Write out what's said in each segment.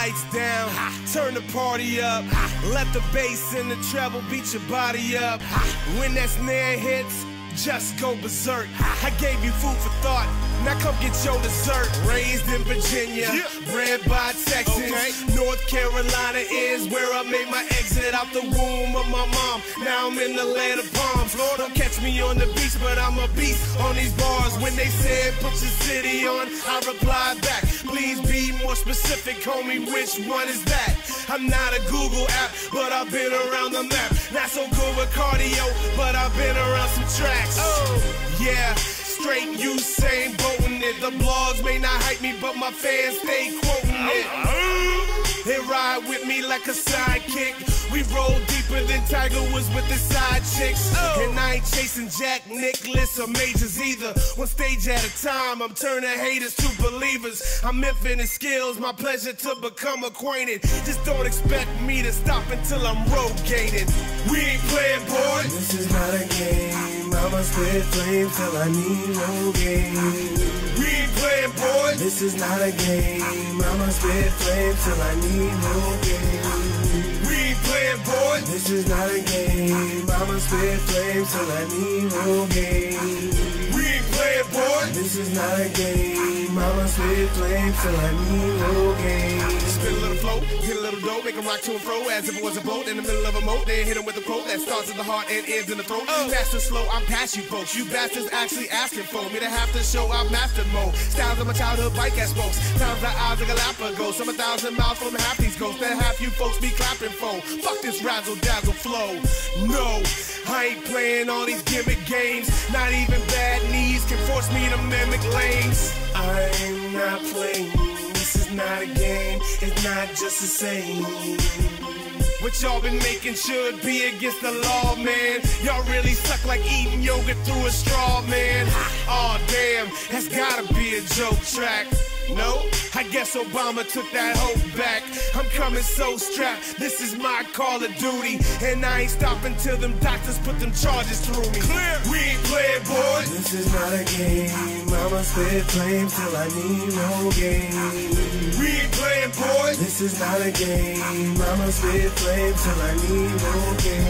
lights down, turn the party up. Let the bass and the treble beat your body up. When that snare hits, just go berserk. I gave you food for thought. Now come get your dessert. Raised in Virginia, bred by Texans. North Carolina is where I made my exit out the womb of my mom. Now I'm in the land of palms. Lord, don't catch me on the beach, but I'm a beast on these bars. When they said put your city on, I replied back. Please be more specific, homie. Which one is that? I'm not a Google app, but I've been around the map. Not so good with cardio, but I've been around some tracks. Oh, yeah. Straight Usain Boltin' it. The blogs may not hype me, but my fans stay quoting it. Oh. They ride with me like a sidekick. We roll deeper than Tiger Woods with the side chicks. Oh. And I ain't chasing Jack Nicklaus or majors either. One stage at a time, I'm turning haters to believers. I'm Infinite Skillz, my pleasure to become acquainted. Just don't expect me to stop until I'm rogated. We ain't playing, boy. This is not a game. I'ma spit flames till I need Rogaine. We ain't playing, boy. This is not a game. I'ma spit flames till I need Rogaine. We ain't playing, boy. This is not a game. I'ma spit flames till I need Rogaine. This is not a game. I'ma spit flames till I need Rogaine. Spin a little flow, get a little dough, make 'em rock to and fro as if it was a boat in the middle of a moat. Then hit 'em with a quote that starts in the heart and ends in the throat. Fast uh. and slow, I'm past you folks. You bastards actually asking for me to have to show I'm master mode. Styles of my childhood bike at spokes. Times the eyes of Galapagos. I'm a thousand miles from half these ghosts that half you folks be clapping for. Fuck this razzle dazzle flow. No, I ain't playing all these gimmick games. Not even bad knees can force me to mimic lanes. I'm not playing. This is not a game. It's not just the same. What y'all been making should be against the law, man. Y'all really suck like eating yogurt through a straw, man. Aw, damn, that's gotta be a joke track. No, I guess Obama took that hope back. I'm coming so strapped. This is my call of duty. And I ain't stopping till them doctors put them charges through me. Clear. We ain't playing, boys. This is not a game. I'ma spit flames till I need Rogaine. We ain't playing, boys. This is not a game. I'ma spit flames till I need Rogaine.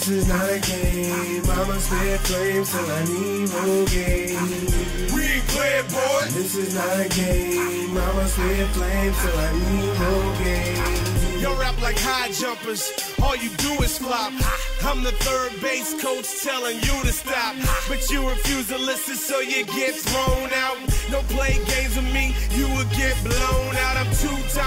This is not a game. I'ma spit flames till I need no game. We ain't playing, boys. This is not a game. I'ma spit flames till I need Rogaine. Y'all rap like high jumpers. All you do is flop. I'm the third base coach telling you to stop. But you refuse to listen, so you get thrown out. Don't play games with me, you will get blown out. I'm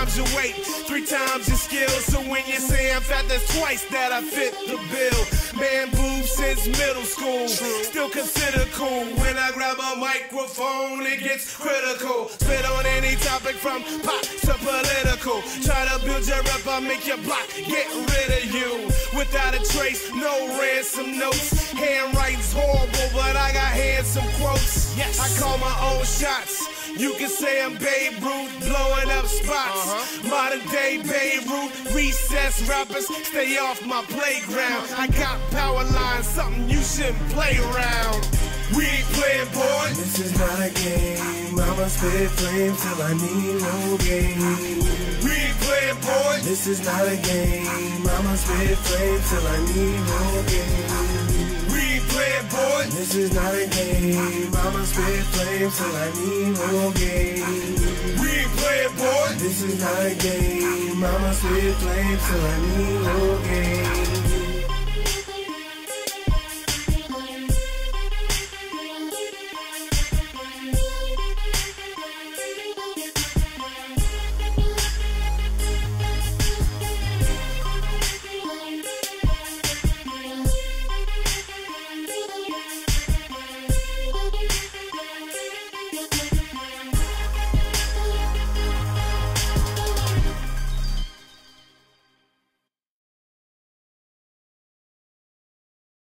times your weight, three times your skill. So when you say I'm fat, that's twice that I fit the bill. Man boobs since middle school. Still consider cool. When I grab a microphone, it gets critical. Spit on any topic from pop to political. Try to build your up, I'll make your block. Get rid of you. Without a trace, no ransom notes. Handwriting's horrible, but I got handsome quotes. Yes. I call my own shots. You can say I'm Babe Ruth, blowing up spots. Uh-huh. Modern day Babe Ruth, recess rappers, stay off my playground. I got power lines, something you shouldn't play around. We ain't playing, boy. This is not a game. I'ma spit flames till I need Rogaine. We ain't playing, boy. This is not a game. I'ma spit flames till I need Rogaine. We ain't playing, boy. This is not a game. I'ma spit flames till I need Rogaine. We ain't playing, boy. This is not a game. I'ma spit flames till I need Rogaine.